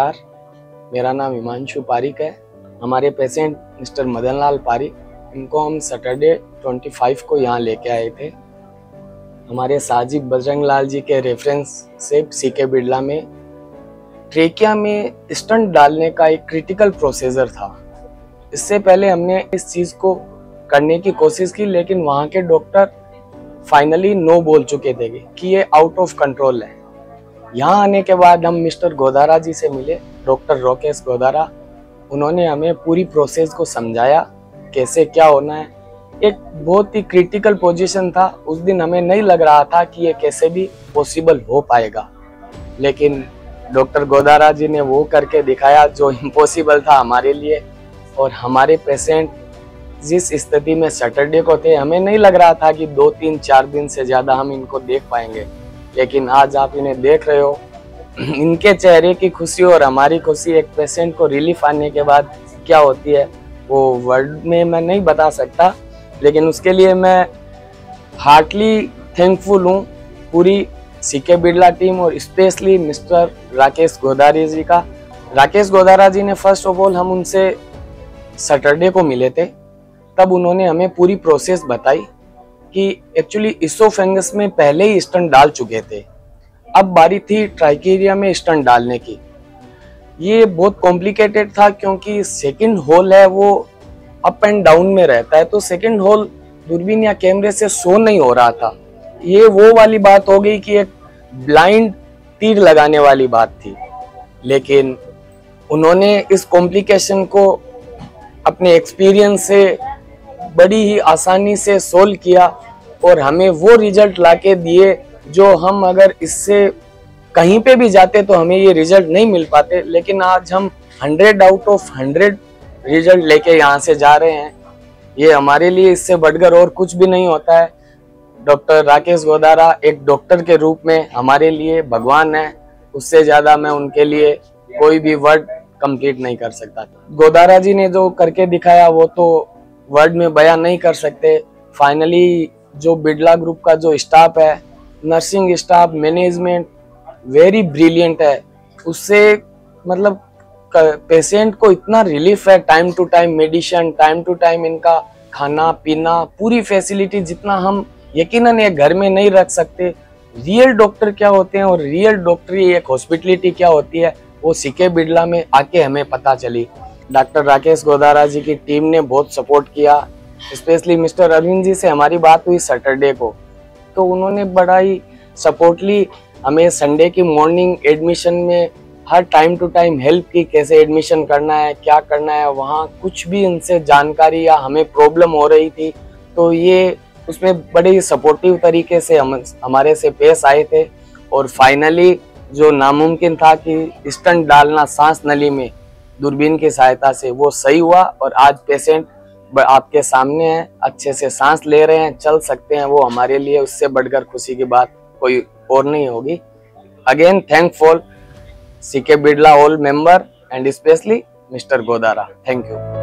नमस्कार। मेरा नाम हिमांशु पारिक है। हमारे पेशेंट मिस्टर मदन लाल पारिक, इनको हम सैटरडे 25 को यहाँ लेके आए थे। हमारे साजिब बजरंग लाल जी के रेफरेंस से सीके बिरला में ट्रेकिया में स्टंट डालने का एक क्रिटिकल प्रोसीजर था। इससे पहले हमने इस चीज़ को करने की कोशिश की, लेकिन वहाँ के डॉक्टर फाइनली नो बोल चुके थे कि ये आउट ऑफ़ कंट्रोल है। यहाँ आने के बाद हम मिस्टर गोदारा जी से मिले, डॉक्टर रोकेश गोदारा। उन्होंने हमें पूरी प्रोसेस को समझाया, कैसे क्या होना है। एक बहुत ही क्रिटिकल पोजीशन था। उस दिन हमें नहीं लग रहा था कि ये कैसे भी पॉसिबल हो पाएगा। लेकिन डॉक्टर गोदारा जी ने वो करके दिखाया जो इम्पॉसिबल था हमारे लिए। और हमारे पेशेंट जिस स्थिति में सैटरडे को थे, हमें नहीं लग रहा था कि दो, तीन, चार दिन से ज़्यादा हम इनको देख पाएँगे। लेकिन आज आप इन्हें देख रहे हो। इनके चेहरे की खुशी और हमारी खुशी एक पेशेंट को रिलीफ आने के बाद क्या होती है, वो वर्ड में मैं नहीं बता सकता। लेकिन उसके लिए मैं हार्टली थैंकफुल हूँ पूरी सीके बिरला टीम और स्पेशली मिस्टर राकेश गोदारी जी का। राकेश गोदारा जी ने फ़र्स्ट ऑफ़ ऑल हम उनसे सैटरडे को मिले थे। तब उन्होंने हमें पूरी प्रोसेस बताई। कि एक्चुअली इसोफेंगस में पहले ही स्टंट डाल चुके थे। अब बारी थी ट्राइकेरिया में स्टंट डालने की। ये बहुत कॉम्प्लिकेटेड था क्योंकि सेकंड होल है वो अप एंड डाउन में रहता है तो सेकंड होल दूरबीन या कैमरे से शो नहीं हो रहा था। ये वो वाली बात हो गई कि एक ब्लाइंड तीर लगाने वाली बात थी। लेकिन उन्होंने इस कॉम्प्लिकेशन को अपने एक्सपीरियंस से बड़ी ही आसानी से सोल्व किया। और हमें वो रिज़ल्ट लाके दिए जो हम अगर इससे कहीं पे भी जाते तो हमें ये रिज़ल्ट नहीं मिल पाते। लेकिन आज हम 100 आउट ऑफ़ 100 रिज़ल्ट लेके यहाँ से जा रहे हैं। ये हमारे लिए इससे बढ़कर और कुछ भी नहीं होता है। डॉक्टर राकेश गोदारा एक डॉक्टर के रूप में हमारे लिए भगवान है। उससे ज़्यादा मैं उनके लिए कोई भी वर्ड कंप्लीट नहीं कर सकता। गोदारा जी ने जो करके दिखाया वो तो वर्ड में बयान नहीं कर सकते। फाइनली जो बिड़ला ग्रुप का जो स्टाफ है nursing staff management very brilliant है। उससे मतलब पेशेंट को इतना रिलीफ है time to time medicine time to time इनका खाना, पीना, पूरी फैसिलिटी जितना हम यकीनन ये घर में नहीं रख सकते। रियल डॉक्टर क्या होते हैं और रियल डॉक्टरी एक हॉस्पिटलिटी क्या होती है, वो सिके बिड़ला में आके हमें पता चली। डॉक्टर राकेश गोदारा जी की टीम ने बहुत सपोर्ट किया। स्पेशली मिस्टर अरविंद जी से हमारी बात हुई सैटरडे को। तो उन्होंने बड़ा ही सपोर्टली हमें संडे की मॉर्निंग एडमिशन में हर टाइम टू टाइम हेल्प की, कैसे एडमिशन करना है, क्या करना है, वहाँ कुछ भी उनसे जानकारी या हमें प्रॉब्लम हो रही थी तो ये उसमें बड़े ही सपोर्टिव तरीके से हम, हमारे से पेश आए थे। और फाइनली जो नामुमकिन था कि स्टंट डालना सांस नली में दूरबीन की सहायता से वो सही हुआ और आज पेशेंट आपके सामने है, अच्छे से सांस ले रहे हैं, चल सकते हैं, वो हमारे लिए उससे बढ़कर खुशी की बात कोई और नहीं होगी। Again thankful C K Birla all member and specially mister Godara thank you